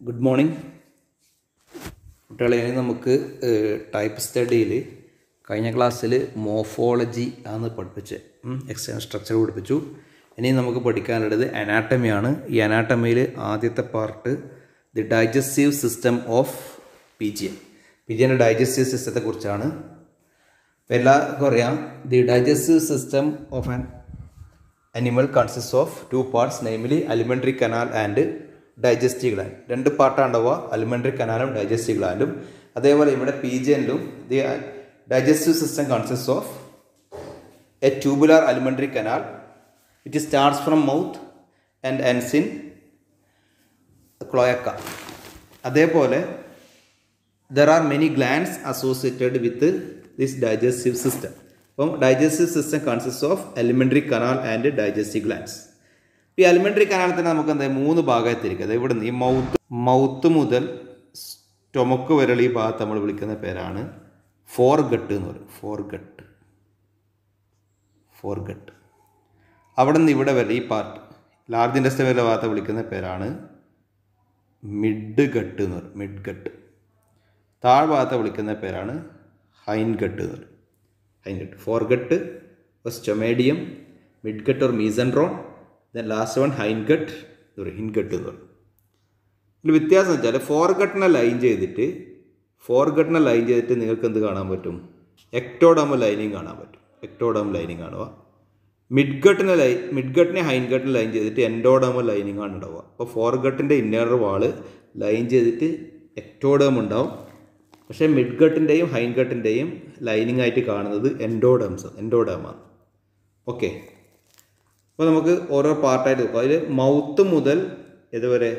Good morning കുട്ടികളെ ഇനി നമുക്ക് ടൈപ്പ് സ്റ്റഡിയിൽ കഴിഞ്ഞ ക്ലാസ്സിൽ മോഫോളജി ആണ് പഠിപ്പിച്ച്. എക്സ്റ്റേണൽ സ്ട്രക്ചർ പഠിപ്പിച്ചു. ഇനി നമുക്ക് പഠിക്കാനുള്ളത് അനാട്ടമിയാണ് ഈ അനാട്ടമിയിൽ ആദ്യത്തെ part the digestive system of pigeon P G എന്റെ ഡൈജസ്റ്റീവ് സിസ്റ്റത്തെക്കുറിച്ചാണ് അപ്പോൾ എല്ലാവർക്കും അറിയാം the digestive system of an animal consist of two parts namely alimentary canal and digestive gland രണ്ട് പാർട്ടാണ് ഉണ്ടാവുക അലിമെന്ററി കനാലും ഡൈജസ്റ്റീവ് ഗ്ലാൻഡും അതേപോലെ ഇവിടെ പി ജി എല്ലും the digestive system consist of a tubular alimentary canal it starts from mouth and ends in cloaca അതേപോലെ there are many glands associated with this digestive system അപ്പം digestive system consist of alimentary canal and digestive glands ഈ alimentary canal നമുക്ക് എന്താ മൂന്ന് ഭാഗമായി തിരിക്കുക അത് ഇവിടെ ഈ മൗത്ത് മൗത്ത് മുതൽ സ്റ്റൊമക്ക് വരെയുള്ള ഈ ഭാഗത്ത് നമ്മൾ വിളിക്കുന്ന പേരാണ് ഫോർ ഗട്ട് എന്ന് പറയും. ഫോർ ഗട്ട് ഫോർ ഗട്ട് അവിടെ നിന്ന് ഇവിടെ വരെ ഈ പാർട്ട് ലാർജ് ഇൻഡസ്ട്രി വരെ ഭാഗത്ത് വിളിക്കുന്ന പേരാണ് മിഡ് ഗട്ട് എന്ന് പറയും. മിഡ് ഗട്ട് താഴ്ഭാഗത്തെ വിളിക്കുന്ന പേരാണ് ഹൈൻ ഗട്ട് എന്ന് പറയും. Hind gut fore gut stomodeum mid gut or mesenteron then last one hindgut എന്ന് പറയും എന്ന് പറയും ഇതിൽ വ്യത്യാസം വെച്ചാൽ ഫോർ ഗട്ടിനെ ലൈൻ ചെയ്തിട്ട് ഫോർ ഗട്ടിനെ ലൈൻ ചെയ്തിട്ട് നിങ്ങൾക്ക് എന്ത് കാണാൻ പറ്റും? എക്ടോഡാമ ലൈനിങ് കാണാൻ പറ്റും. എക്ടോഡാമ ലൈനിങ് കാണുക മിഡ് ഗട്ടിനെ ലൈ മിഡ് ഗട്ടിനെ ഹൈൻ ഗട്ടിനെ ലൈൻ ചെയ്തിട്ട് എൻഡോഡാമ ലൈനിങ് ആണ് ഉണ്ടാവുക. അപ്പോൾ ഫോർ ഗട്ടിന്റെ ഇന്നർ വാൾ ലൈൻ ചെയ്തിട്ട് എക്ടോഡം ഉണ്ടാവും. പക്ഷേ മിഡ് ഗട്ടിന്റെയും ഹൈൻ ഗട്ടിന്റെയും ലൈനിങ് ആയിട്ട് കാണുന്നത് എൻഡോഡംസ് എൻഡോഡാമാണ് ഓക്കെ അപ്പോൾ നമുക്ക് ഓരോ പാർട്ടായിട്ട് നോക്കാം. അതിൽ മൗത്ത് മുതൽ ഇതുവരെ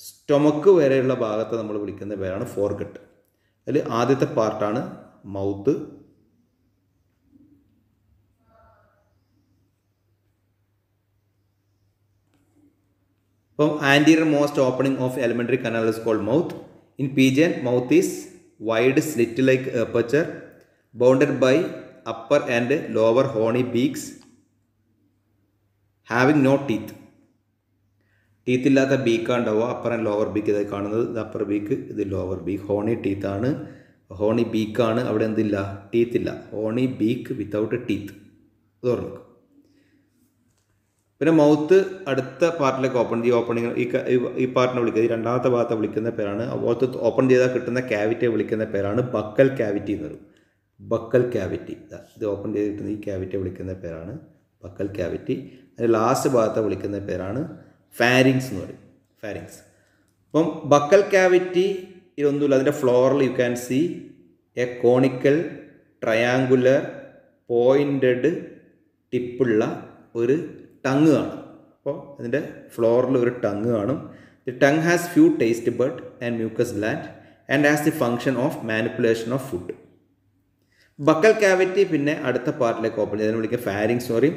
സ്റ്റൊമക്ക് വരെയുള്ള ഭാഗത്തെ നമ്മൾ വിളിക്കുന്ന പേരാണ് ഫോർഗട്ട് അതിൽ ആദ്യത്തെ പാർട്ടാണ് മൗത്ത് അപ്പം anterior most opening of alimentary canal is called mouth in pigeon mouth is wide slit like aperture bounded by upper and lower horny beaks having no teeth teeth ഇല്ലാത്ത ബീക്കാണ് ഉണ്ടാവുക. അപ്പർ ആൻഡ് ലോവർ ബീക്ക് ഇതായി കാണുന്നത്. ഇത് upper beak ഇത് lower beak horny ടീത്താണ് horny ബീക്കാണ് അവിടെ എന്തില്ല? ടീത്ത് ഇല്ല. ഹോണി ബീക്ക് വിത്തൗട്ട് ടീത്ത് അത് ഓർമ്മിക്കും. പിന്നെ മൗത്ത് അടുത്ത പാർട്ടിലേക്ക് ഓപ്പൺ ഈ ഓപ്പണിങ് ഈ പാർട്ടിനെ വിളിക്കുന്നത്. ഈ രണ്ടാമത്തെ ഭാഗത്തെ വിളിക്കുന്ന പേരാണ്. മൗത്ത് ഓപ്പൺ ചെയ്താൽ കിട്ടുന്ന ക്യാവിറ്റിയെ വിളിക്കുന്ന പേരാണ് ബക്കൽ ക്യാവിറ്റി എന്ന് പറയും. ബക്കൽ ക്യാവിറ്റി ഇത് ഓപ്പൺ ചെയ്ത് കിട്ടുന്ന ഈ ക്യാവിറ്റിയെ വിളിക്കുന്ന പേരാണ്. ബക്കൽ ക്യാവിറ്റി അതിന്റെ ലാസ്റ്റ് ഭാഗത്തെ വിളിക്കുന്ന പേരാണ് ഫാരിങ്സ് എന്ന് പറയും. ഫാരിങ്സ് അപ്പം ബക്കൽ ക്യാവിറ്റി ഇതൊന്നുമില്ല. അതിന്റെ ഫ്ലോറിൽ you can see a conical triangular pointed ടിപ്പുള്ള ഒരു ടങ് കാണും. അപ്പോൾ അതിന്റെ ഫ്ലോറിൽ ഒരു ടങ് കാണും. The tongue has few taste bud and mucus gland and as the function of manipulation of food buccal cavity പിന്നെ അടുത്ത പാർട്ടിലേക്ക് ഓപ്പൺ ചെയ്തതിന് വിളിക്കുക ഫാരിങ് സോറി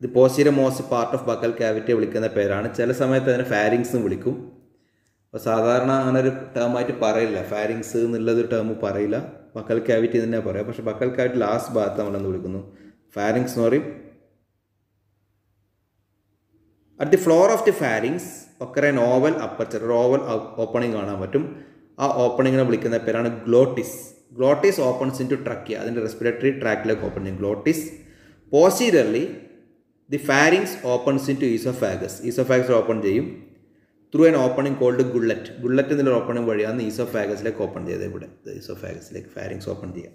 ഇത് posterior most part of buccal cavity വിളിക്കുന്ന പേരാണ്. ചില സമയത്ത് അതിനെ ഫാരിങ്സ് എന്ന് വിളിക്കും. അപ്പോൾ സാധാരണ അങ്ങനെ ഒരു ടേമായിട്ട് പറയില്ല. ഫാരിങ്സ് എന്നുള്ളത് ടേം പറയില്ല. ബക്കൽ ക്യാവിറ്റി തന്നെ പറയാം. പക്ഷേ ബക്കൽ ക്യാവിറ്റി ലാസ്റ്റ് ഭാഗത്ത് നമ്മളെന്ന് വിളിക്കുന്നു? ഫാരിങ്സ് എന്ന് പറയും at the floor of the pharynx ഒക്കെ ഓവൽ അപ്പച്ചർ ഒരു ഓവൽ ഓപ്പണിംഗ് കാണാൻ പറ്റും. ആ ഓപ്പണിങ്ങിനെ വിളിക്കുന്ന പേരാണ് glottis glottis opens into trachea അതിന്റെ റെസ്പിറേറ്ററി ട്രാക്കിലേക്ക് ഓപ്പൺ ചെയ്യും. Glottis posteriorly the pharynx opens into oesophagus oesophagus open ചെയ്യും. Through an opening called gullet gullet എന്നുള്ള ഓപ്പണിംഗ് വഴിയാണ് ഈസോഫാഗസിലേക്ക് ഓപ്പൺ ചെയ്തത് ഇവിടെ. ഈസോഫാഗസിലേക്ക് ഫാരിങ്സ് ഓപ്പൺ ചെയ്യാം.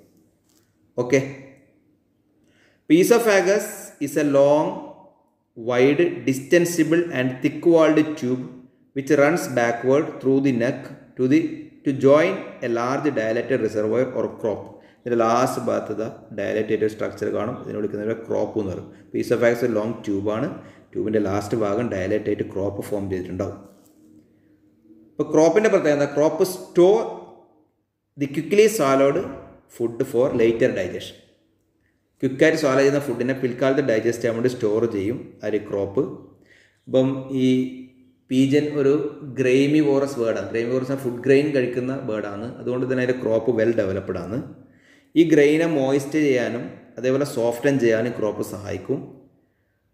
Okay oesophagus is a long wide distensible and thick walled tube which runs backward through the neck to the to join a large dilated reservoir or crop ഇതിന്റെ last ഭാഗത്ത് dilated structure കാണും. ഇതിനെ വിളിക്കുന്നത് crop എന്ന് പറയും. Piece of ax long ട്യൂബാണ് ട്യൂബിന്റെ last ഭാഗം ഡയലറ്റേറ്റ് ക്രോപ്പ് ഫോം ചെയ്തിട്ടുണ്ടാവും. ഇപ്പോൾ ക്രോപ്പിന്റെ പ്രത്യേകത crop store the quickly swallowed food for later digestion ക്വിക്കായിട്ട് swallow ചെയ്യുന്ന ഫുഡിനെ പിൽക്കാലത്ത് ഡൈജസ്റ്റ് ചെയ്യാൻ വേണ്ടി സ്റ്റോർ ചെയ്യും. ആ ഒരു ക്രോപ്പ് ഇപ്പം ഈ പീജൻ ഒരു ഗ്രൈമി വോറസ് ബേർഡാണ് ഗ്രൈമി വോറസ് ഫുഡ് ഗ്രെയിൻ കഴിക്കുന്ന ബേർഡാണ് അതുകൊണ്ട് തന്നെ അതിന്റെ ക്രോപ്പ് വെൽ ഡെവലപ്ഡ് ആണ് ഈ ഗ്രെയിനെ മോയിസ്റ്റ് ചെയ്യാനും അതേപോലെ സോഫ്റ്റൻ ചെയ്യാനും ക്രോപ്പ് സഹായിക്കും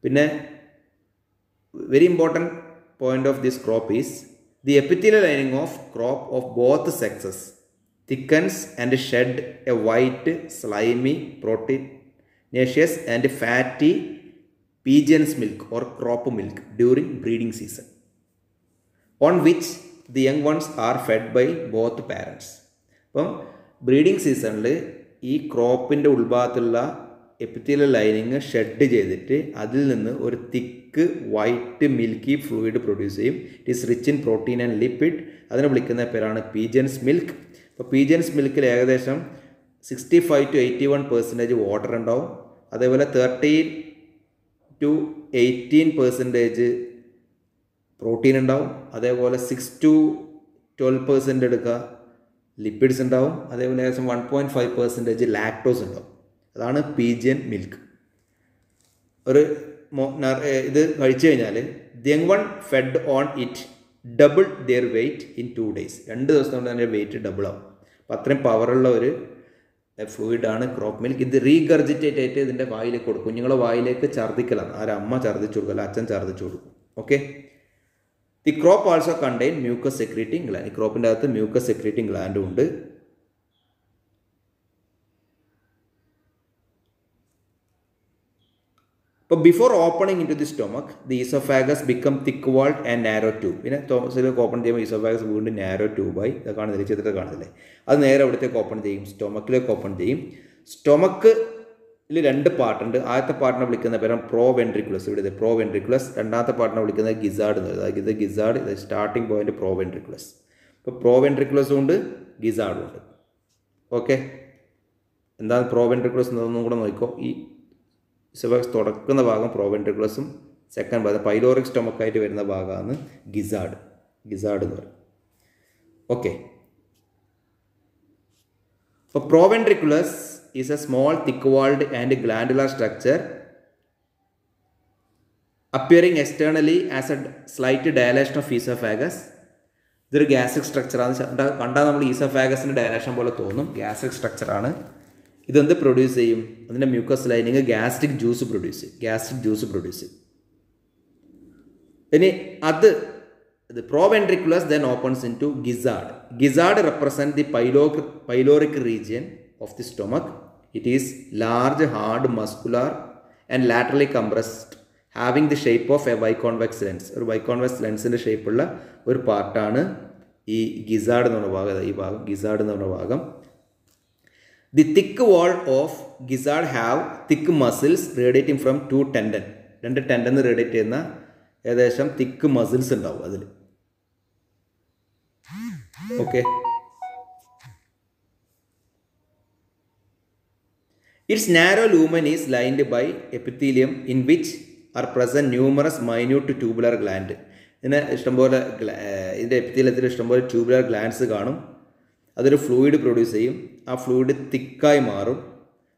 പിന്നെ very important point of this crop is the epithelial lining of crop of both sexes thickens and shed a white, slimy, proteinaceous and fatty pigeon's milk or crop milk during breeding season, on which the young ones are fed by both parents അപ്പം breeding സീസണിൽ ഈ ക്രോപ്പിന്റെ ഉൾഭാഗത്തുള്ള epithelial lining shed ചെയ്തിട്ട് അതിൽ നിന്ന് ഒരു thick white milky fluid produce ചെയ്യും. It is rich in protein and lipid അതിനെ വിളിക്കുന്ന പേരാണ് പീജൻസ് മിൽക്ക് അപ്പോൾ പീജൻസ് മിൽക്കിൽ ഏകദേശം sixty five to eighty one percentage water ഉണ്ടാവും. അതേപോലെ thirteen to eighteen percentage protein ഉണ്ടാവും. അതേപോലെ സിക്സ് ടു ട്വൽവ് പെർസെന്റ് എടുക്കുക. ലിപ്പിഡ്സ് ഉണ്ടാവും. അതേപോലെ ഏകദേശം one point five percentage lactose ഉണ്ടാവും. അതാണ് പീജിയൻ മിൽക്ക് ഒരു ഇത് കഴിച്ചു കഴിഞ്ഞാൽ young one fed on it double their weight in two days രണ്ട് ദിവസം കൊണ്ട് അതിന്റെ വെയിറ്റ് ഡബിൾ ആവും. അപ്പോൾ അത്രയും പവറുള്ള ഒരു ഫ്ലൂയിഡാണ് ക്രോപ്പ് മിൽക്ക് ഇത് റീഗർജിറ്റേറ്റ് ആയിട്ട് ഇതിന്റെ വായിലേക്ക് കൊടുക്കും. കുഞ്ഞുങ്ങളെ വായിലേക്ക് ഛർദ്ദിക്കലാണ്. ആരമ്മ ഛർദ്ദിച്ചു കൊടുക്കും. അല്ല അച്ഛൻ ഛർദ്ദിച്ചു കൊടുക്കും. Okay the crop also contain mucus secreting gland ഈ ക്രോപ്പിന്റെ അകത്ത് മ്യൂക്കസ് സെക്രീറ്റിംഗ് ഗ്ലാൻഡും ഉണ്ട്. അപ്പോൾ before opening into the stomach the oesophagus become thick walled and narrow tube പിന്നെ തോമസിലേക്ക് ഓപ്പൺ ചെയ്യുമ്പോൾ ഈസോഫാഗസ് വീണ്ടും നാരോ ട്യൂബായി ഇത് കാണുന്നില്ല? ചിത്രത്തിൽ കാണുന്നില്ലേ? അത് നേരെ അവിടത്തേക്ക് ഓപ്പൺ ചെയ്യും. സ്റ്റൊമക്കിലേക്ക് ഓപ്പൺ ചെയ്യും. സ്റ്റൊമക്ക് ഇതിൽ രണ്ട് പാർട്ടുണ്ട് ആദ്യത്തെ പാർട്ടിനെ വിളിക്കുന്ന പേരാണ് പ്രോ വെൻട്രിക്കുലസ്. ഇവിടെ പ്രോ വെൻട്രിക്കുലസ്. രണ്ടാമത്തെ പാർട്ടിനെ വിളിക്കുന്നത് ഗിസാഡ് എന്ന് പറയുന്നത്. ഇത് ഗിസാഡ് ഇത് സ്റ്റാർട്ടിംഗ് പോയിന്റ് പ്രോ വെൻട്രിക്കുലസ്. ഇപ്പോൾ പ്രോ വെൻട്രിക്കുലസും ഉണ്ട് ഗിസാഡും ഉണ്ട്. ഓക്കെ? എന്താണ് പ്രോ വെൻട്രിക്കുലസ് എന്നതൊന്നും കൂടെ നോക്കിക്കോ. ഈ ഇസോഫാക്സ് തുടക്കുന്ന ഭാഗം പ്രോ വെൻട്രിക്കുലസും സെക്കൻഡ് ഭാഗം പൈലോറിക് സ്റ്റൊമക്കായിട്ട് വരുന്ന ഭാഗമാണ് ഗിസാഡ് ഗിസാഡ് എന്ന് പറയും. ഓക്കെ? അപ്പോൾ pro ventriculus is a small thick walled and glandular structure appearing externally as a slight dilation of esophagus. ഇതൊരു സ്ട്രക്ചർ ആണ്. കണ്ടാൽ നമ്മൾ ഈസോഫാഗസിന്റെ ഡയലേഷൻ പോലെ തോന്നും. ഗ്യാസിക് സ്ട്രക്ചർ ആണ്. ഇതെന്ത് പ്രൊഡ്യൂസ് ചെയ്യും? അതിന്റെ mucus lining gastric juice produce ചെയ്യും. ഗ്യാസ്ട്രിക് ജ്യൂസ് പ്രൊഡ്യൂസ് ചെയ്യും. ഇനി അത് ഇത് proventriculus then opens in to ഗിസാഡ് ഗിസാഡ് represent the Paulo pyloric region of the stomach It is large hard muscular and laterally compressed having the shape of A വൈക്കോൺവെക്സ് lens ഒരു വൈക്കോൺവെക്സ് ലെൻസിന്റെ ഷേപ്പുള്ള ഒരു പാർട്ടാണ് ഈ ഗിസാഡ് എന്ന് പറഞ്ഞ ഭാഗം. ഈ ഭാഗം ഗിസാഡ് എന്ന് പറഞ്ഞ ഭാഗം. The thick wall of ഗിസാഡ് have thick muscles radiating from two tendon രണ്ട് ടെൻഡൻ റേഡിയേറ്റ് ചെയ്യുന്ന ഏകദേശം തിക്ക് മസിൽസ് ഉണ്ടാവും അതിൽ okay its narrow lumen is lined by epithelium in which are present numerous minute tubular gland ഇതിന് ഇഷ്ടംപോലെ ഇതിന്റെ എപ്പിത്തീലിയത്തിൽ ഇഷ്ടംപോലെ tubular glands കാണും. അതൊരു ഫ്ലൂയിഡ് പ്രൊഡ്യൂസ് ചെയ്യും. ആ ഫ്ലൂയിഡ് തിക്കായി മാറും.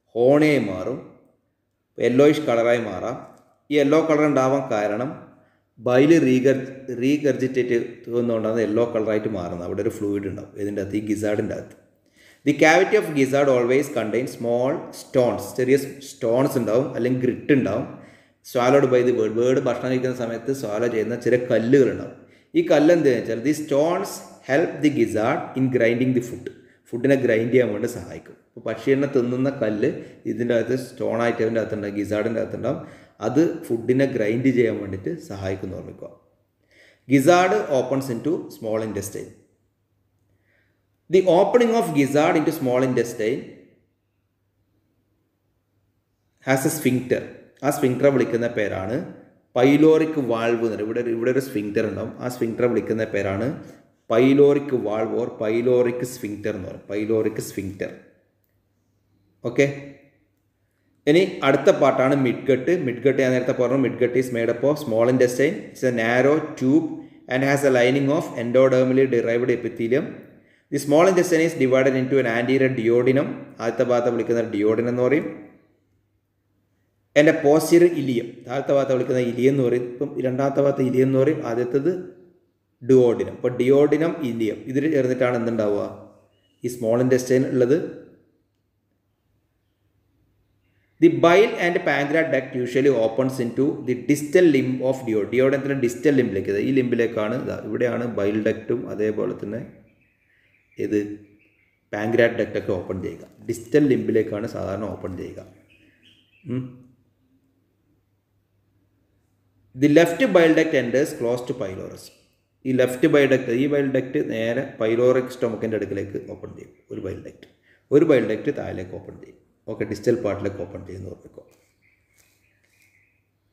ഹോണിയായി മാറും. യെല്ലോയിഷ് കളറായി മാറാം. ഈ യെല്ലോ കളർ ഉണ്ടാവാൻ കാരണം ബൈൽ റീഗർ റീഗർജിറ്റേറ്റ് തോന്നുകൊണ്ടാണ് യെല്ലോ കളറായിട്ട് മാറുന്നത്. അവിടെ ഒരു ഫ്ലൂയിഡ് ഉണ്ടാവും. ഇതിന്റെ അകത്ത് ഈ ഗിസാഡിന്റെ അകത്ത്. ദി ക്യാവിറ്റി ഓഫ് ഗിസാഡ് ഓൾവേസ് കണ്ടെയ്ൻ സ്മോൾ സ്റ്റോൺസ് ചെറിയ സ്റ്റോൺസ് ഉണ്ടാവും അല്ലെങ്കിൽ ഗ്രിറ്റ് ഉണ്ടാവും. Swallowed by the bird bird ഭക്ഷണം കഴിക്കുന്ന സമയത്ത് സ്വാലോ ചെയ്യുന്ന ചെറിയ കല്ലുകൾ ഉണ്ടാവും ഈ കല്ല് എന്ത് വെച്ചാൽ ദി സ്റ്റോൺസ് ഹെൽപ്പ് ദി ഗിസാഡ് ഇൻ ഗ്രൈൻഡിങ് ദി ഫുഡ് ഫുഡിനെ ഗ്രൈൻഡ് ചെയ്യാൻ വേണ്ടി സഹായിക്കും. അപ്പോൾ പക്ഷിയെണ്ണ തിന്നുന്ന കല്ല് ഇതിന്റെ അകത്ത് സ്റ്റോണായിട്ട് അതിന്റെ അകത്തുണ്ടാവും ഗിസാഡിന്റെ അകത്തുണ്ടാവും. അത് ഫുഡിനെ ഗ്രൈൻഡ് ചെയ്യാൻ വേണ്ടിയിട്ട് സഹായിക്കുന്നു ഓർമ്മിക്കുക. Gizzard opens into small intestine the opening of ഗിസാഡ് into small intestine has a sphincter ആ സ്ഫിങ്ക്റ്റർ വിളിക്കുന്ന പേരാണ് പൈലോറിക് വാൾവ് എന്ന് ഇവിടെ ഇവിടെ ഒരു സ്ഫിങ്ക്റ്റർ ഉണ്ടാവും. ആ സ്ഫിങ്ക്റ്റർ വിളിക്കുന്ന പേരാണ് pyloric valve or pyloric sphincter എന്ന് പറയും. പൈലോറിക് സ്ഫിങ്ക്റ്റർ ഓക്കെ ഇനി അടുത്ത പാർട്ടാണ് മിഡ്ഗട്ട്. മിഡ്ഗട്ട് ഞാൻ നേരത്തെ പറഞ്ഞു midgut is made up of small intestine it's a narrow tube and has a lining of endodermally derived epithelium the small injection is divided into an anterior duodenum ആദ്യത്തെ ഭാഗത്ത് വിളിക്കുന്ന duodenum എന്ന് പറയും. എന്റെ posterior ileum താഴത്തെ ഭാഗത്ത് വിളിക്കുന്ന ileum എന്ന് പറയും. ഇപ്പം രണ്ടാമത്തെ ഭാഗത്ത് ഇലിയം എന്ന് പറയും. ആദ്യത്തത് ഡിയോഡിനം അപ്പോൾ ഡിയോഡിനം ഇലിയം ഇതിൽ ചേർന്നിട്ടാണ് എന്തുണ്ടാവുക? ഈ സ്മോൾ ഇൻഡസ്റ്റൈൻ ഉള്ളത്. The bile and pancreatic duct usually opens in to the distal limb of deo ഡിയോഡനത്തിന്റെ ഡിസ്റ്റൽ ലിംബിലേക്ക് ഈ ലിംബിലേക്കാണ് ഇവിടെയാണ് ബൈൽ ഡക്റ്റും അതേപോലെ തന്നെ ഇത് പാങ്ക്രാറ്റ് ഡക്റ്റൊക്കെ ഓപ്പൺ ചെയ്യുക. ഡിസ്റ്റൽ ലിംബിലേക്കാണ് സാധാരണ ഓപ്പൺ ചെയ്യുക. The left bile duct enters close to pylorus. ഈ ലെഫ്റ്റ് ബയോഡക്റ്റ് ഈ ബൈൽ ഡക്റ്റ് നേരെ പൈലോറിക് സ്റ്റൊമക്കിന്റെ അടുക്കിലേക്ക് ഓപ്പൺ ചെയ്യും. ഒരു ബൈൽ ഡക്റ്റ് ഒരു ബൈൽ ഡക്റ്റ് താഴേക്ക് ഓപ്പൺ ചെയ്യും. ഓക്കെ ഡിസ്റ്റൽ പാർട്ടിലേക്ക് ഓപ്പൺ ചെയ്യുന്നു ഓർമ്മിക്കോ.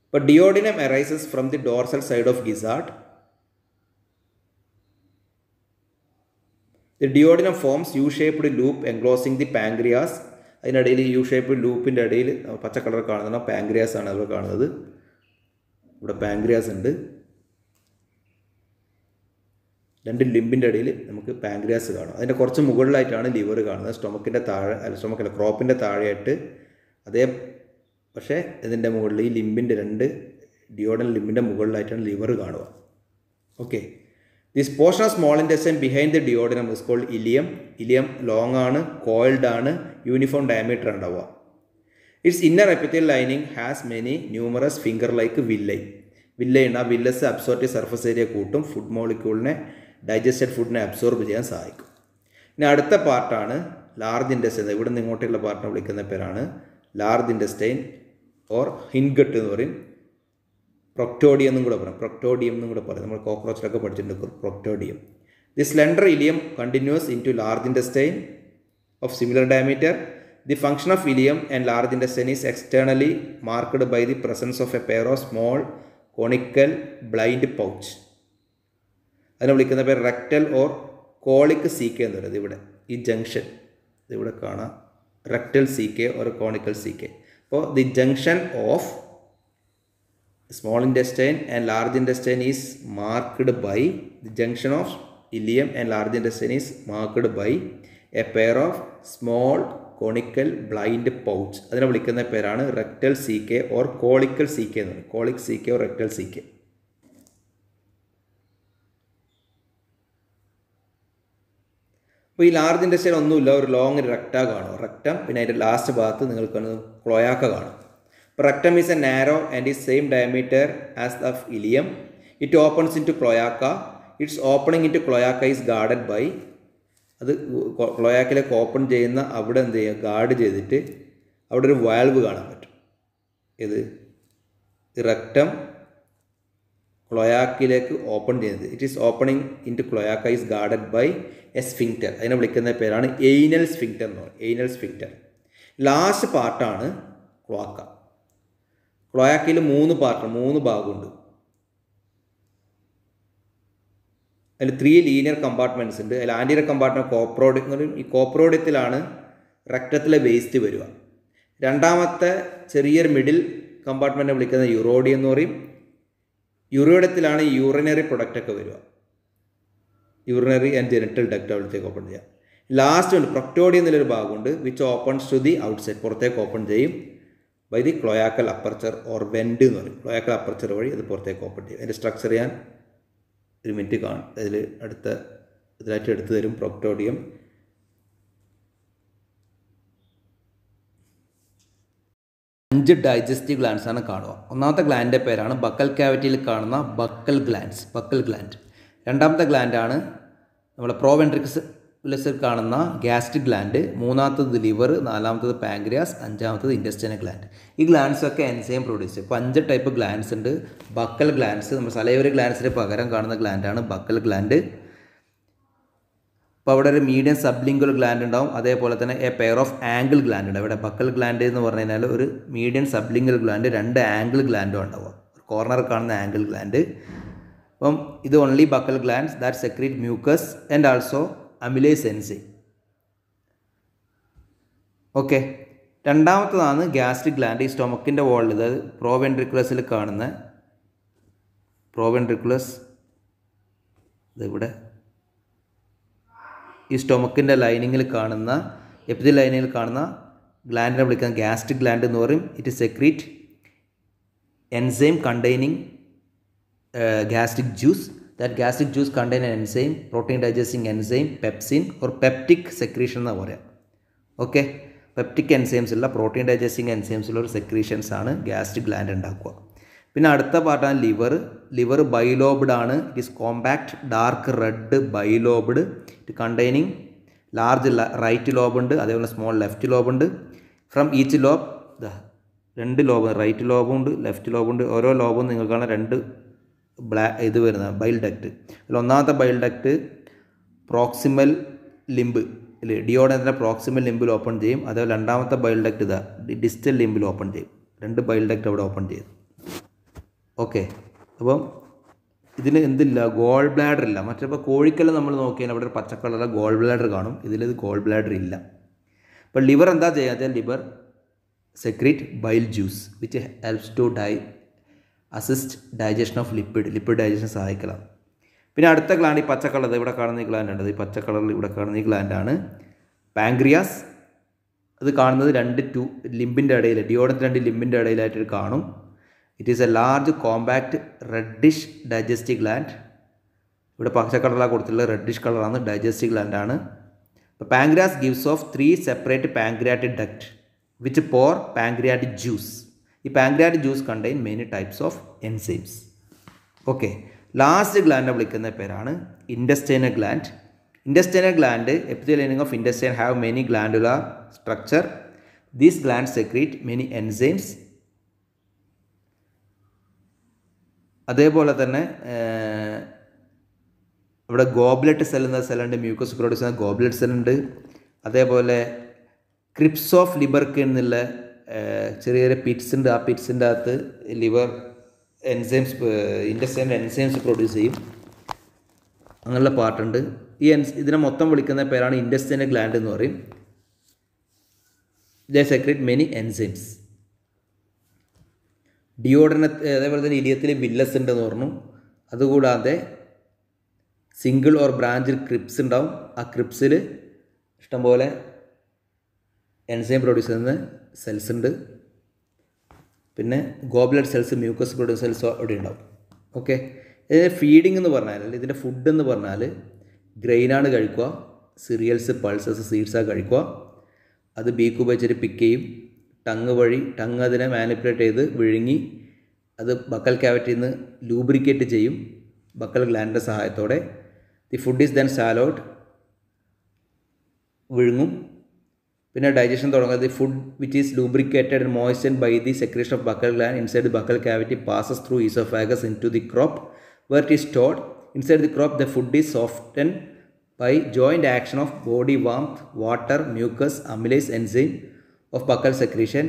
ഇപ്പോൾ duodenum arises from the dorsal side of gizzard. The duodenum forms U shaped loop enclosing the pancreas അതിനിടയിൽ യു ഷേപ്പ് ലൂപ്പിന്റെ ഇടയിൽ പച്ച കളർ കാണുന്ന പാങ്ക്രിയാസ് ആണ് അവിടെ കാണുന്നത്. ഇവിടെ പാങ്ക്രിയാസ് ഉണ്ട്. രണ്ട് ലിംബിന്റെ ഇടയിൽ നമുക്ക് പാങ്ക്രിയാസ് കാണാം. അതിന്റെ കുറച്ച് മുകളിലായിട്ടാണ് ലിവർ കാണുന്നത്. സ്റ്റൊമക്കിന്റെ താഴെ അല്ല സ്റ്റൊമക്കല്ല ക്രോപ്പിന്റെ താഴെയായിട്ട് അതേ പക്ഷേ ഇതിന്റെ മുകളിൽ ഈ ലിംബിന്റെ രണ്ട് ഡിയോഡൻ ലിംബിന്റെ മുകളിലായിട്ടാണ് ലിവർ കാണുക. Okay this portion of small intestine behind the duodenum is called ileum ileum long ആണ് കോയിൽഡ് ആണ് യൂണിഫോം ഡയമീറ്റർ ഉണ്ടാവുക. Its inner epithelial lining has many numerous finger like villi വില്ലയുണ്ട് ആ വില്ലസ് അബ്സോർട്ടീവ് സർഫസ് ഏരിയ കൂട്ടും. Food മോളിക്യൂളിനെ digested ഫുഡിനെ absorb ചെയ്യാൻ സഹായിക്കും. ഇനി അടുത്ത പാർട്ടാണ് ലാർജ് ഇൻഡസ്റ്റൈൻ ഇവിടെ നിന്ന് ഇങ്ങോട്ടുള്ള പാർട്ടിനെ വിളിക്കുന്ന പേരാണ് ലാർജ് ഇൻഡസ്റ്റൈൻ ഓർ ഹിൻഗട്ട് എന്ന് പറയും. പ്രൊക്ടോഡിയം എന്നും കൂടെ പറയാം. പ്രൊക്ടോഡിയം എന്നും കൂടെ പറയും. നമ്മൾ കോക്രോച്ചിലൊക്കെ പഠിച്ചിട്ടുണ്ട് proctodeum the slender ileum continues in to large intestine of similar diameter the function of ileum and large intestine is externally marked by the presence of a pair of small conical blind pouch അതിനെ വിളിക്കുന്ന പേര് rectal or colic C K എന്ന് പറയുന്നത് ഇവിടെ ഈ junction ഇതിവിടെ കാണാം. Rectal C K or conical C K അപ്പോൾ the junction of small intestine and large intestine is marked by the junction of ileum and large intestine is marked by a pair of small conical blind pouch അതിനെ വിളിക്കുന്ന പേരാണ് rectal C K or conical C K എന്ന് colic C K or rectal C K അപ്പോൾ ഈ large ഇൻഡസ്ട്രിയിൽ ഒന്നുമില്ല ഒരു long റെക്ട കാണും റെക്ടം പിന്നെ അതിന്റെ ലാസ്റ്റ് ഭാഗത്ത് നിങ്ങൾക്ക് ക്ലോയാക്ക കാണും അപ്പോൾ is is same diameter as of ileum it opens in to cloaca its opening in to cloaca is guarded by അത് ക്ലോയാക്കിലേക്ക് ഓപ്പൺ ചെയ്യുന്ന അവിടെ എന്ത് ചെയ്യുക? ഗാർഡ് ചെയ്തിട്ട് അവിടെ ഒരു വാൽവ് കാണാൻ പറ്റും. ഇത് റക്റ്റം ക്ലോയാക്കിലേക്ക് ഓപ്പൺ ചെയ്യുന്നത്. It is opening in to cloaca is guarded by a sphincter അതിനെ വിളിക്കുന്ന പേരാണ് എയ്നൽ സ്ഫിങ്ക്റ്റർ എന്ന് പറയും. എയ്നൽ സ്ഫിങ്ക്റ്റർ ലാസ്റ്റ് പാർട്ടാണ് ക്ലോക്ക ക്ലോയാക്കയിൽ മൂന്ന് പാർട്ട് മൂന്ന് ഭാഗമുണ്ട്. അതിൽ ത്രീ ലീനിയർ കമ്പാർട്ട്മെന്റ്സ് ഉണ്ട്. അതിൽ ആന്റീരിയർ കമ്പാർട്ട്മെന്റ് കോപ്രോഡി ഈ കോപ്രോഡിയത്തിലാണ് റക്റ്റത്തിലെ വേസ്റ്റ് വരിക. രണ്ടാമത്തെ ചെറിയൊരു മിഡിൽ കമ്പാർട്ട്മെന്റ് വിളിക്കുന്നത് യുറോഡി എന്ന് പറയും. യുറോഡത്തിലാണ് യൂറിനറി പ്രൊഡക്റ്റൊക്കെ വരിക. യൂറിനറി ആൻഡ് ജെനിറ്റൽ ഡക്റ്റ് അവിടത്തേക്ക് ഓപ്പൺ ചെയ്യുക. ലാസ്റ്റ് ഉണ്ട് പ്രൊക്ടോഡി എന്നുള്ളൊരു ഭാഗമുണ്ട് which opens to the outside പുറത്തേക്ക് ഓപ്പൺ ചെയ്യും. By the cloacal aperture or vent എന്ന് പറയും. ക്ലോയാക്കൽ അപ്പർച്ചർ വഴി അത് പുറത്തേക്ക് ഓപ്പൺ ചെയ്യും. അതിന്റെ സ്ട്രക്ചർ ഞാൻ ഒരു മിനിറ്റ് കാണും. അതിൽ അടുത്ത ഇതിലായിട്ട് എടുത്തു തരും പ്രൊക്ടോഡിയം അഞ്ച് ഡൈജസ്റ്റീവ് ഗ്ലാൻസ് ആണ് കാണുക. ഒന്നാമത്തെ ഗ്ലാൻഡിന്റെ പേരാണ് ബക്കൽ ക്യാവിറ്റിയിൽ കാണുന്ന ബക്കൽ ഗ്ലാൻസ് ബക്കൽ ഗ്ലാൻഡ് രണ്ടാമത്തെ ഗ്ലാൻഡാണ് നമ്മുടെ പ്രോവെൻട്രിക്സ് ലെസിൽ കാണുന്ന ഗ്യാസ്ട്രിക് ഗ്ലാൻഡ് മൂന്നാമത്തത് ലിവർ നാലാമത്തത് പാങ്ക്രിയാസ് അഞ്ചാമത്തത് ഇൻഡസ്റ്റൈനൽ ഗ്ലാൻഡ് ഈ ഗ്ലാൻസ് ഒക്കെ എൻസൈം പ്രൊഡ്യൂസ് ചെയ്യും അഞ്ച് ടൈപ്പ് ഗ്ലാൻസ് ഉണ്ട്. ബക്കൽ ഗ്ലാൻസ് നമ്മൾ സലൈവറി ഗ്ലാൻസിന് പകരം കാണുന്ന ഗ്ലാൻഡാണ് ബക്കൽ ഗ്ലാൻഡ് അപ്പോൾ അവിടെ ഒരു മീഡിയം സബ്ലിംഗുവൽ ഗ്ലാൻഡ് ഉണ്ടാവും. അതേപോലെ തന്നെ a pair of angle gland ഉണ്ട്. അവിടെ ബക്കൽ ഗ്ലാൻഡ് എന്ന് പറഞ്ഞു കഴിഞ്ഞാൽ ഒരു മീഡിയം സബ്ലിംഗുവൽ ഗ്ലാൻഡ് രണ്ട് ആംഗിൾ ഗ്ലാൻഡും ഉണ്ടാവുക. കോർണർ കാണുന്ന ആംഗിൾ ഗ്ലാൻഡ് അപ്പം ഇത് only buccal glands that secrete mucus and also amylase enzyme okay. രണ്ടാമത്തതാണ് gastric gland ഈ സ്റ്റൊമക്കിന്റെ വോളിൽ അതായത് പ്രോവെൻട്രിക്കുലസിൽ കാണുന്ന പ്രോവെൻട്രിക്കുലസ് ഇതിവിടെ? ഈ സ്റ്റൊമക്കിന്റെ ലൈനിങ്ങിൽ കാണുന്ന എപ്പിതി ലൈനിങ്ങിൽ കാണുന്ന ഗ്ലാൻഡിനെ വിളിക്കുന്ന ഗ്യാസ്ട്രിക് ഗ്ലാൻഡ് എന്ന് പറയും. It secrete enzyme containing gastric juice. That gastric juice contain enzyme protein digesting enzyme pepsin or peptic secretion secretion എന്ന് പറയാം. ഓക്കെ പെപ്റ്റിക് എൻസൈംസ് ഉള്ള പ്രോട്ടീൻ ഡൈജസ്റ്റിംഗ് എൻസൈംസ് ഉള്ള ഒരു സെക്രീഷൻസ് ആണ് ഗ്യാസ്ട്രിക് ഗ്ലാൻഡ് ഉണ്ടാക്കുക പിന്നെ അടുത്ത പാർട്ടാണ് ലിവർ ലിവർ ബൈലോബ്ഡ് ആണ്. It is compact dark red bilobed it containing large right lobe ഉണ്ട്. അതേപോലെ സ്മോൾ ലെഫ്റ്റ് ലോബ് ഉണ്ട്. ഫ്രം ഈച്ച് ലോബ് രണ്ട് ലോബ് റൈറ്റ് ലോബുണ്ട് ലെഫ്റ്റ് ലോബുണ്ട് ഓരോ ലോബും നിങ്ങൾക്കാണ് രണ്ട് ബ്ലാ ഇത് വരുന്നത് ബൈൽ ഡക്റ്റ്. ഒന്നാമത്തെ ബൈൽ ഡക്റ്റ് പ്രോക്സിമൽ ലിംബ്. ഇല്ലേ ഡിയോഡനത്തിന്റെ പ്രോക്സിമൽ ലിംബിൽ ഓപ്പൺ ചെയ്യും. അതേപോലെ രണ്ടാമത്തെ ബൈൽ ഡക്റ്റ് ഇതാ ഡിസ്റ്റൽ ലിംബിൽ ഓപ്പൺ ചെയ്യും. രണ്ട് ബൈൽ ഡക്റ്റ് അവിടെ ഓപ്പൺ ചെയ്തു ഓക്കെ. അപ്പം ഇതിന് എന്തില്ല? ഗോൾ ബ്ലാഡർ ഇല്ല. മറ്റിപ്പോൾ കോഴിക്കല്ല നമ്മൾ നോക്കിയാൽ അവിടെ ഒരു പച്ച ഗോൾ ബ്ലാഡർ കാണും. ഇതിലത് ഗോൾ ബ്ലാഡർ ഇല്ല. അപ്പോൾ ലിവർ എന്താ വെച്ചാൽ liver secrete bile juice which helps to dye assist digestion of lipid lipid digestion സഹായിക്കലാണ് പിന്നെ അടുത്ത ഗ്ലാൻഡ് ഈ പച്ച കളർ ഇവിടെ കാണുന്ന ഈ ഗ്ലാൻഡ് ഉണ്ട്. ഈ പച്ച കളറിൽ ഇവിടെ കാണുന്ന ഈ ഗ്ലാൻഡാണ് പാങ്ക്രിയാസ് അത് കാണുന്നത് രണ്ട് ടു ലിംബിന്റെ ഇടയിൽ ഡിയോഡത്തിന് രണ്ട് ലിംബിന്റെ ഇടയിലായിട്ട് കാണും. It is a large compact reddish digestive gland ഇവിടെ പച്ച കളറിലാണ് കൊടുത്തിട്ടുള്ളത് റെഡിഷ് കളറാണ് ഡൈജസ്റ്റീവ് ഗ്ലാൻഡ് ആണ്. അപ്പോൾ pancreas gives off three separate pancreatic duct which pour pancreatic juice ഈ pancreatic juice contain many types of enzymes okay last gland വിളിക്കുന്ന പേരാണ് intestinal gland intestinal gland epithelial lining of intestine have many glandular structure these gland secrete many enzymes അതേപോലെ തന്നെ ഇവിടെ goblet cell എന്ന സെല്ലുണ്ട് mucus produce ചെയ്യുന്ന goblet സെല്ലുണ്ട് അതേപോലെ ക്രിപ്സ് ഓഫ് ലിബർക്ക് എന്നുള്ള ചെറിയ ചെറിയ പിറ്റ്സ് ഉണ്ട് ആ പിറ്റ്സിന്റെ അകത്ത് liver enzymes intestine enzymes produce ചെയ്യും. അങ്ങനെയുള്ള പാർട്ടുണ്ട് ഈ എൻസ് ഇതിനെ മൊത്തം വിളിക്കുന്ന പേരാണ് ഇൻഡസ്ട്രിയൽ ഗ്ലാൻഡ് എന്ന് പറയും. The secrete many enzymes duodenum അതേപോലെ തന്നെ ഇലിയത്തിൽ വില്ലസ് ഉണ്ടെന്ന് പറഞ്ഞു. അതുകൂടാതെ സിംഗിൾ ഓർ ബ്രാഞ്ചിൽ ക്രിപ്സ് ഉണ്ടാവും. ആ ക്രിപ്സിൽ ഇഷ്ടംപോലെ എൻസൈം പ്രൊഡ്യൂസ് ചെയ്യുന്ന സെൽസ് ഉണ്ട്. പിന്നെ goblet cells mucus produce cells അവിടെ ഉണ്ടാവും. ഓക്കെ ഇതിന്റെ ഫീഡിംഗ് എന്ന് പറഞ്ഞാൽ ഇതിന്റെ ഫുഡ് എന്ന് പറഞ്ഞാൽ ഗ്രെയിനാണ് കഴിക്കുക സിറിയൽസ് പൾസസ് സീഡ്സാണ് കഴിക്കുക. അത് ബീക്ക് ഉപയോഗിച്ചിട്ട് പിക്ക് ചെയ്യും. ടങ് വഴി ടങ് അതിനെ മാനിപ്പുലേറ്റ് ചെയ്ത് വിഴുങ്ങി അത് ബക്കൽ ക്യാവറ്റിൽ നിന്ന് ലൂബ്രിക്കേറ്റ് ചെയ്യും ബക്കൽ ഗ്ലാൻഡിന്റെ സഹായത്തോടെ. The food is then swallowed വിഴുങ്ങും. പിന്നെ ഡൈജഷൻ തുടങ്ങുന്നത് food which is lubricated and moisten by the secretion of buccal gland inside buccal cavity passes through oesophagus in to the crop where it is stored inside the crop the food is soften by joint action of body warmth water mucus amylase enzyme of buccal secretion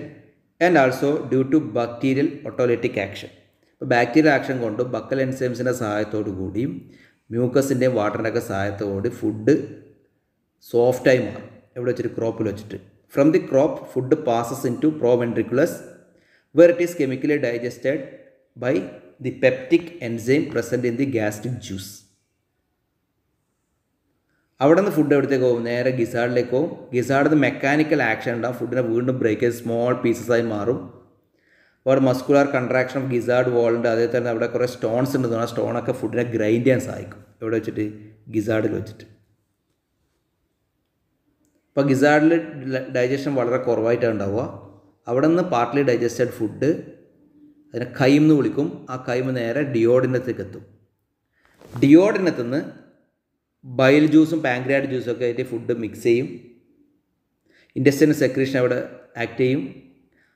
and also due to bacterial autolytic action ഇപ്പോൾ bacterial action കൊണ്ട് buccal എൻസൈംസിന്റെ സഹായത്തോടു കൂടിയും മ്യൂക്കസിന്റെയും വാട്ടറിന്റെ ഒക്കെ സഹായത്തോടെ food സോഫ്റ്റായി മാറും. എവിടെ വെച്ചിട്ട് ക്രോപ്പിൽ വെച്ചിട്ട്. From the crop food passes in to proventriculus where it is chemically digested by the peptic enzyme present in the gastric juice അവിടെ നിന്ന് ഫുഡ് എവിടത്തേക്ക് പോകും? നേരെ ഗിസാർഡിലേക്ക് പോകും. ഗിസാർഡിൽ മെക്കാനിക്കൽ ആക്ഷൻ ഉണ്ടാവും. ഫുഡിനെ വീണ്ടും ബ്രേക്ക് ചെയ്ത് സ്മോൾ പീസസ് ആയി മാറും. അവിടെ മസ്കുലാർ കൺട്രാക്ഷൻ ഓഫ് ഗിസാർഡ് വോളുണ്ട് അതേ തന്നെ അവിടെ കുറേ സ്റ്റോൺസ് ഉണ്ട്. ആ സ്റ്റോണൊക്കെ ഫുഡിനെ ഗ്രൈൻഡ് ചെയ്യാൻ സഹായിക്കും. എവിടെ വെച്ചിട്ട്? ഗിസാർഡിൽ വെച്ചിട്ട്. ഇപ്പോൾ ഗിസാർഡിൽ ഡൈജഷൻ വളരെ കുറവായിട്ടാണ് ഉണ്ടാവുക. അവിടെ നിന്ന് പാർട്ട്ലി ഡൈജസ്റ്റഡ് ഫുഡ് അതിനെ കൈം എന്ന് വിളിക്കും. ആ കൈമ് നേരെ ഡിയോഡിനത്തേക്ക് എത്തും. ഡിയോഡിനത്തിൽ നിന്ന് ബയൽ ജ്യൂസും പാങ്ക്രിയാഡ് ജ്യൂസും ഒക്കെ ആയിട്ട് ഫുഡ് മിക്സ് ചെയ്യും. ഇൻഡസ്ട്രിയൽ സെക്രീഷൻ അവിടെ ആക്ട് ചെയ്യും.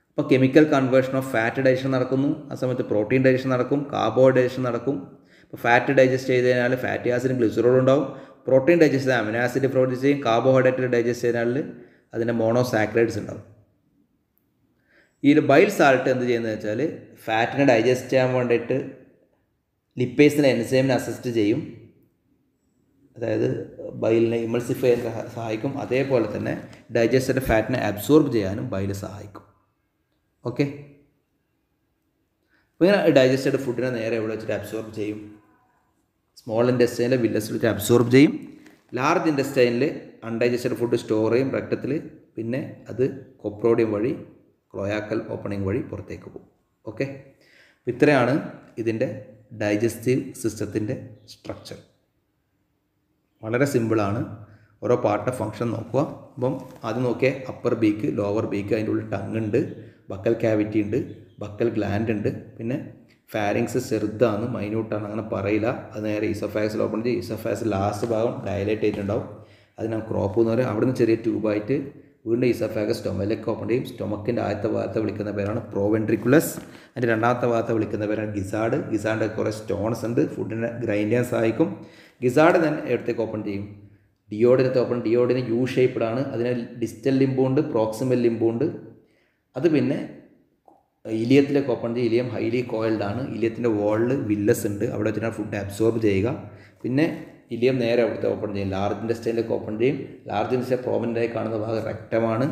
അപ്പോൾ chemical conversion of fat digestion നടക്കുന്നു. ആ സമയത്ത് പ്രോട്ടീൻ ഡൈജഷൻ നടക്കും. കാർബോ ഡൈജഷൻ നടക്കും. ഇപ്പോൾ ഫാറ്റ് ഡൈജസ്റ്റ് ചെയ്ത് കഴിഞ്ഞാൽ ഫാറ്റി ആസിഡ് ഗ്ലിസറോൾ ഉണ്ടാവും. പ്രോട്ടീൻ ഡൈജസ്റ്റ് ചെയ്താൽ അമിനോ ആസിഡ് പ്രൊഡ്യൂസ് ചെയ്യും കാർബോഹൈഡ്രേറ്റ് ഡൈജസ്റ്റ് ചെയ്താൽ അതിന്റെ മോണോസാക്രൈഡ്സ് ഉണ്ടാവും. ഈ ഒരു ബൈൽ സാൾട്ട് എന്ത് ചെയ്യുന്നത് വെച്ചാൽ ഫാറ്റിനെ ഡൈജസ്റ്റ് ചെയ്യാൻ വേണ്ടിയിട്ട് ലിപ്പേസിനെ എൻസൈമിനെ അസിസ്റ്റ് ചെയ്യും. അതായത് ബൈലിനെ ഇമൾസിഫൈ ചെയ്യാൻ സഹായിക്കും. അതേപോലെ തന്നെ ഡൈജസ്റ്റഡ് ഫാറ്റിനെ അബ്സോർബ് ചെയ്യാനും ബൈൽ സഹായിക്കും. ഓക്കെ അപ്പോൾ ഇങ്ങനെ ഡൈജസ്റ്റഡ് ഫുഡിനെ നേരെ എവിടെ വെച്ചിട്ട് അബ്സോർബ് ചെയ്യും? സ്മോൾ ഇൻഡസ്റ്റൈനിലെ വെച്ച് അബ്സോർബ് ചെയ്യും. ലാർജ് ഇൻഡസ്റ്റൈനിൽ അൺഡൈജസ്റ്റഡ് ഫുഡ് സ്റ്റോർ ചെയ്യും രക്തത്തിൽ പിന്നെ അത് കൊപ്രോഡിയം വഴി ക്ലോയാക്കൽ ഓപ്പണിംഗ് വഴി പുറത്തേക്ക് പോകും. ഓക്കെ ഇത്രയാണ് ഇതിന്റെ ഡൈജസ്റ്റീവ് സിസ്റ്റത്തിന്റെ സ്ട്രക്ചർ വളരെ സിമ്പിളാണ് ഓരോ പാർട്ടിന്റെ ഫങ്ഷൻ നോക്കുക. അപ്പം ആദ്യം നോക്കിയാൽ അപ്പർ ബീക്ക് ലോവർ ബീക്ക് അതിന്റെ ഉള്ളിൽ ടങ് ഉണ്ട്. ബക്കൽ ക്യാവിറ്റി ഉണ്ട്. ബക്കൽ ഗ്ലാൻഡ് ഉണ്ട്. പിന്നെ ഫാരിങ്സ് ചെറുതാണ് മൈന്യൂട്ടാണ് അങ്ങനെ പറയില്ല. അത് നേരെ ഇസഫാക്സിൽ ഓപ്പൺ ചെയ്ത് ഇസഫാക്സ് ലാസ്റ്റ് ഭാഗം ഡയലേറ്റ് ആയിട്ടുണ്ടാവും അതിനാണ് ക്രോപ്പ് എന്ന് പറയും അവിടുന്ന് ചെറിയ ട്യൂബായിട്ട് വീണ്ടും ഈസോഫാഗസ് സ്റ്റൊമലേക്ക് ഓപ്പൺ ചെയ്യും. സ്റ്റൊമക്കിന്റെ ആദ്യത്തെ ഭാഗത്തെ വിളിക്കുന്ന പേരാണ് പ്രോവെൻട്രിക്കുലസ് അതിന്റെ രണ്ടാമത്തെ ഭാഗത്തെ വിളിക്കുന്ന പേരാണ് ഗിസാഡ് ഗിസാഡിന്റെ കുറേ സ്റ്റോൺസ് ഉണ്ട് ഫുഡിനെ ഗ്രൈൻഡ് ചെയ്യാൻ സഹായിക്കും. ഗിസാഡ് തന്നെ എടുത്തേക്ക് ഓപ്പൺ ചെയ്യും. ഡിയോഡിനത്തെ ഓപ്പൺ ഡിയോഡിന് യു ഷേപ്പ്ഡാണ് അതിന് ഡിസ്റ്റൽ ലിംബുണ്ട് പ്രോക്സിമൽ ലിംബുണ്ട് അത് പിന്നെ ഇലിയത്തിലേക്ക് കോപ്പൺ ചെയ്യും ഇലിയം ഹൈലി കോയിൽഡ് ആണ്. ഇലിയത്തിന്റെ വോളിൽ വില്ലസ് ഉണ്ട്. അവിടെ വെച്ചിട്ടാണ് ഫുഡ് അബ്സോർബ് ചെയ്യുക. പിന്നെ ഇലിയം നേരെ അവിടുത്തെ ഓപ്പൺ ചെയ്യും. ലാർജ് ഇൻഡസ്റ്റൈനിലെ ഓപ്പൺ ചെയ്യും. ലാർജ് ഇൻഡസ്റ്റൈൻ പ്രോമിനന്റായി കാണുന്ന ഭാഗം റെക്റ്റമാണ്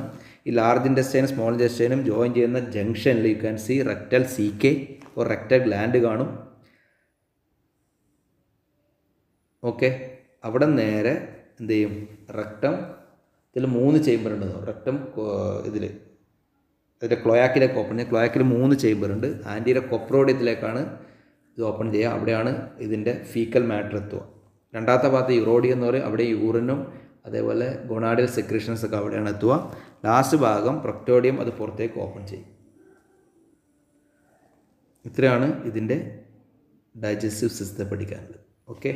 ഈ ലാർജ് ഇൻഡസ്റ്റൈനും സ്മോൾ ഇൻഡസ്റ്റൈനും ജോയിൻ ചെയ്യുന്ന ജംഗ്ഷനിൽ you can see rectal C K or rectal gland കാണും. ഓക്കെ അവിടെ നേരെ എന്ത് ചെയ്യും? റക്റ്റം ഇതിൽ മൂന്ന് ചേംബർ ഉണ്ട് റക്റ്റം ഇതിൽ അതിന്റെ ക്ലോയാക്കിലേക്ക് ഓപ്പൺ ചെയ്യുക ക്ലോയാക്കിൽ മൂന്ന് ചേംബർ ഉണ്ട്. ആന്റിയുടെ കൊപ്രോഡിയത്തിലേക്കാണ് ഇത് ഓപ്പൺ ചെയ്യുക. അവിടെയാണ് ഇതിന്റെ ഫീക്കൽ മാറ്റർ എത്തുക. രണ്ടാമത്തെ ഭാഗത്ത് യൂറോഡി എന്ന് പറയും. അവിടെ യൂറിനും അതേപോലെ ഗുണാഡിയൽ സെക്രീഷൻസ് ഒക്കെ അവിടെയാണ് എത്തുക. ലാസ്റ്റ് ഭാഗം പ്രൊക്ടോഡിയം അത് പുറത്തേക്ക് ഓപ്പൺ ചെയ്യും. ഇത്രയാണ് ഇതിന്റെ ഡൈജസ്റ്റീവ് സിസ്റ്റത്തെ പഠിക്കാനുള്ളത്. ഓക്കെ